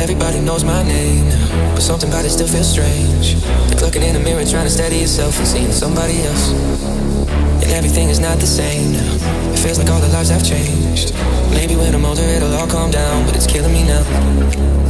Everybody knows my name, but something about it still feels strange. Like looking in the mirror, trying to steady yourself and seeing somebody else. And everything is not the same now. It feels like all the lives have changed. Maybe when I'm older, it'll all calm down, but it's killing me now.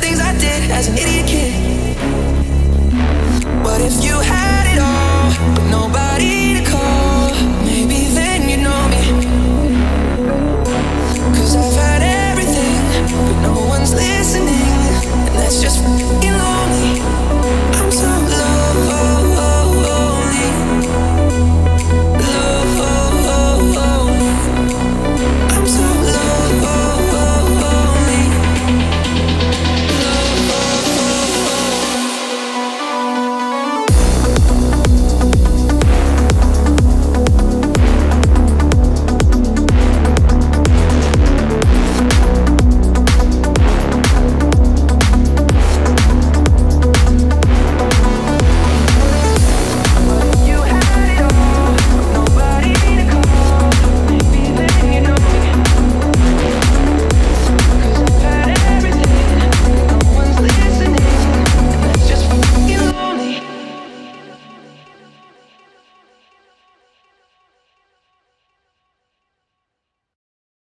things I did as an idiot kid. But if you had